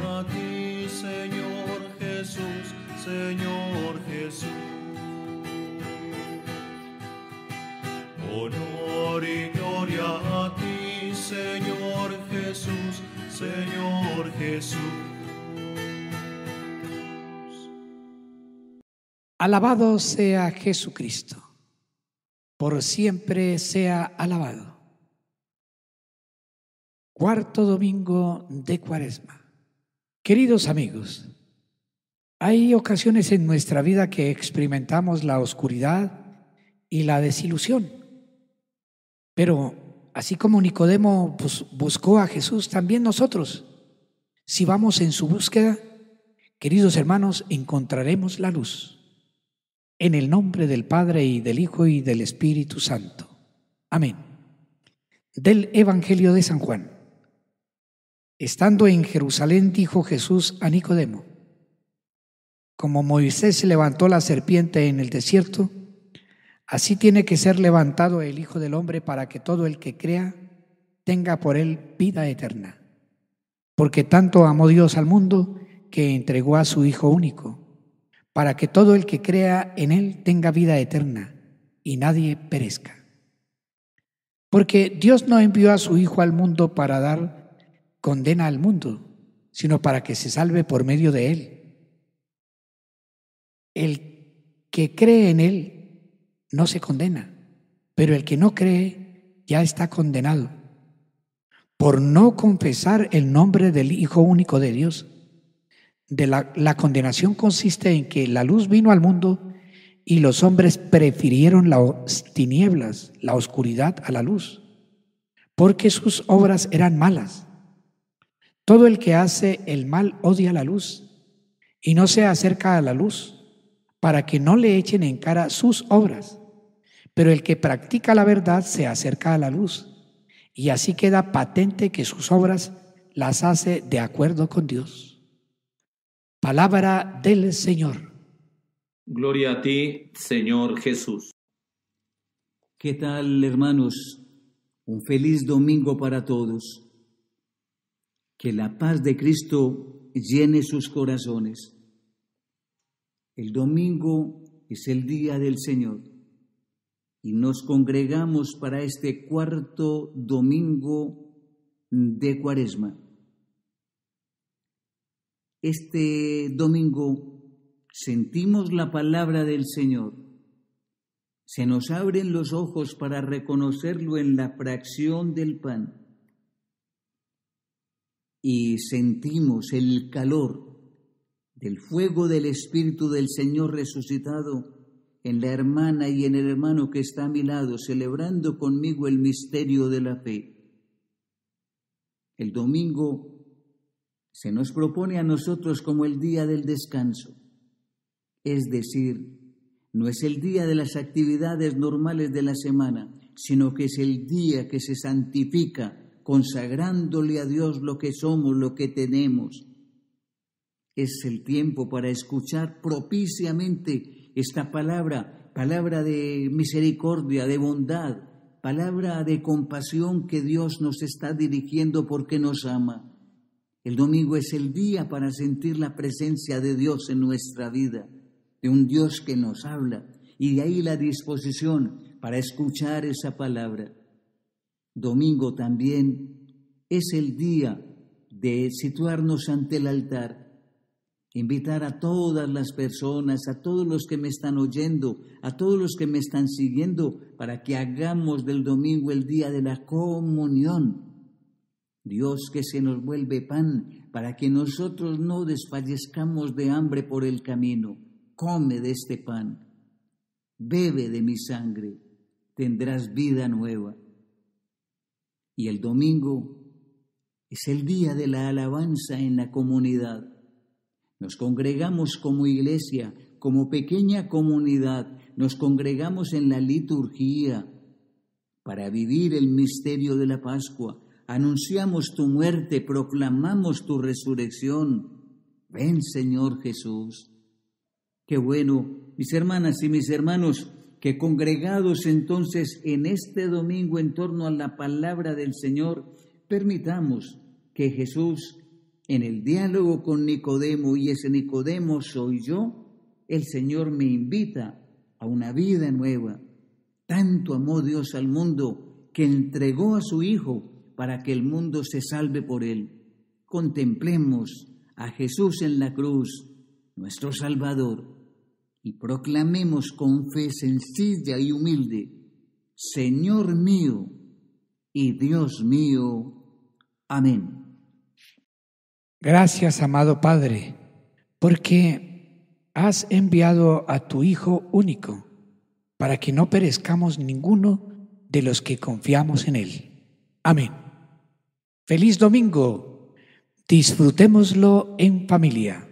a ti, Señor Jesús, Señor Jesús. Honor y gloria a ti, Señor Jesús, Señor Jesús. Alabado sea Jesucristo, por siempre sea alabado. Cuarto domingo de Cuaresma. Queridos amigos, hay ocasiones en nuestra vida que experimentamos la oscuridad y la desilusión. Pero así como Nicodemo buscó a Jesús, también nosotros, si vamos en su búsqueda, queridos hermanos, encontraremos la luz. En el nombre del Padre y del Hijo y del Espíritu Santo. Amén. Del Evangelio de San Juan. Estando en Jerusalén, dijo Jesús a Nicodemo, como Moisés levantó la serpiente en el desierto, Así tiene que ser levantado el Hijo del Hombre para que todo el que crea tenga por él vida eterna. Porque tanto amó Dios al mundo que entregó a su Hijo único, para que todo el que crea en él tenga vida eterna y nadie perezca. Porque Dios no envió a su Hijo al mundo para dar condena al mundo, sino para que se salve por medio de él. El que cree en él no se condena, pero el que no cree ya está condenado por no confesar el nombre del Hijo único de Dios. De la, la condenación consiste en que la luz vino al mundo y los hombres prefirieron las tinieblas, la oscuridad a la luz, porque sus obras eran malas. Todo el que hace el mal odia la luz y no se acerca a la luz para que no le echen en cara sus obras. Pero el que practica la verdad se acerca a la luz y así queda patente que sus obras las hace de acuerdo con Dios. Palabra del Señor. Gloria a ti, Señor Jesús. ¿Qué tal, hermanos? Un feliz domingo para todos. Que la paz de Cristo llene sus corazones. El domingo es el día del Señor y nos congregamos para este cuarto domingo de Cuaresma. Este domingo sentimos la palabra del Señor. Se nos abren los ojos para reconocerlo en la fracción del pan. Y sentimos el calor del fuego del Espíritu del Señor resucitado en la hermana y en el hermano que está a mi lado, celebrando conmigo el misterio de la fe. El domingo se nos propone a nosotros como el día del descanso, es decir, no es el día de las actividades normales de la semana, sino que es el día que se santifica consagrándole a Dios lo que somos, lo que tenemos. Es el tiempo para escuchar propiciamente esta palabra, palabra de misericordia, de bondad, palabra de compasión que Dios nos está dirigiendo porque nos ama. El domingo es el día para sentir la presencia de Dios en nuestra vida, de un Dios que nos habla, y de ahí la disposición para escuchar esa palabra. Domingo también es el día de situarnos ante el altar invitar a todas las personas, a todos los que me están oyendo, a todos los que me están siguiendo, para que hagamos del domingo el día de la comunión. Dios que se nos vuelve pan, para que nosotros no desfallezcamos de hambre por el camino. Come de este pan, bebe de mi sangre, tendrás vida nueva. Y el domingo es el día de la alabanza en la comunidad nos congregamos como iglesia, como pequeña comunidad, nos congregamos en la liturgía para vivir el misterio de la Pascua. Anunciamos tu muerte, proclamamos tu resurrección. Ven, Señor Jesús. Qué bueno, mis hermanas y mis hermanos, que congregados entonces en este domingo en torno a la palabra del Señor, permitamos que Jesús en el diálogo con Nicodemo, y ese Nicodemo soy yo, el Señor me invita a una vida nueva. Tanto amó Dios al mundo que entregó a su Hijo para que el mundo se salve por él. Contemplemos a Jesús en la cruz, nuestro Salvador, y proclamemos con fe sencilla y humilde, Señor mío y Dios mío. Amén. Gracias, amado Padre, porque has enviado a tu Hijo único para que no perezcamos ninguno de los que confiamos en Él. Amén. Feliz domingo. Disfrutémoslo en familia.